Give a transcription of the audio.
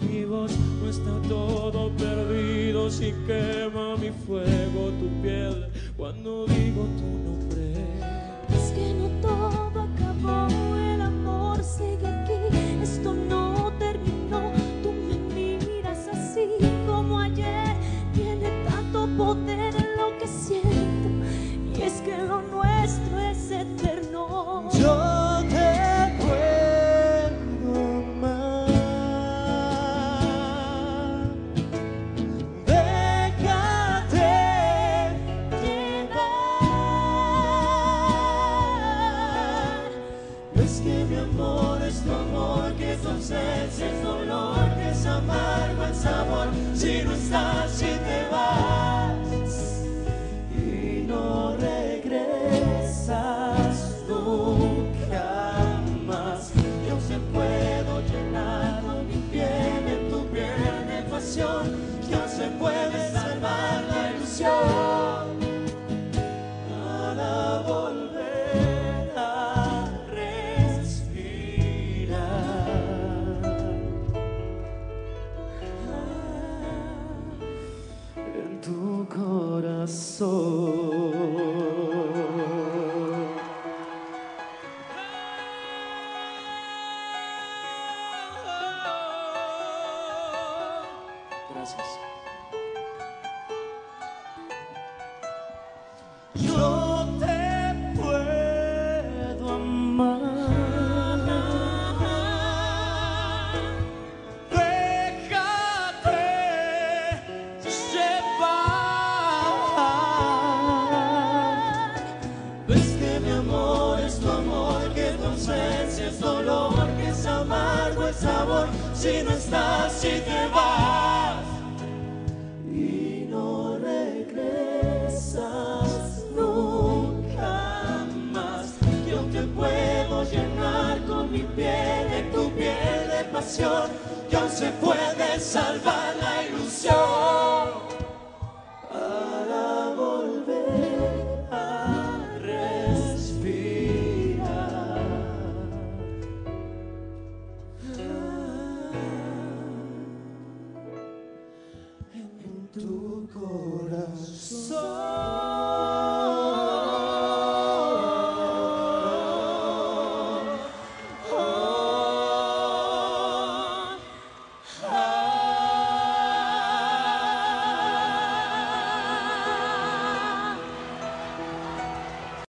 mi voz. No está todo perdido si quema mi fuego tu piel cuando digo tu nombre. Es que no todo acabó, el amor sigue aquí. Esto no terminó, tú me miras así como ayer. Tiene tanto poder en lo que siento, y es que lo nuestro es eterno. Ausencia es dolor, es amargo el sabor. Si no estás, si te vas y no regresas nunca más. Yo se puedo llenar mi piel en tu piel de pasión. Yo se puede salvar corazón. Gracias. Yo Ves que mi amor es tu amor, que tu ausencia es dolor, que es amargo el sabor. Si no estás, si te vas y no regresas nunca más. Yo te puedo llenar con mi piel, de tu piel de pasión, aún se puede salvar la ilusión. tu corazón.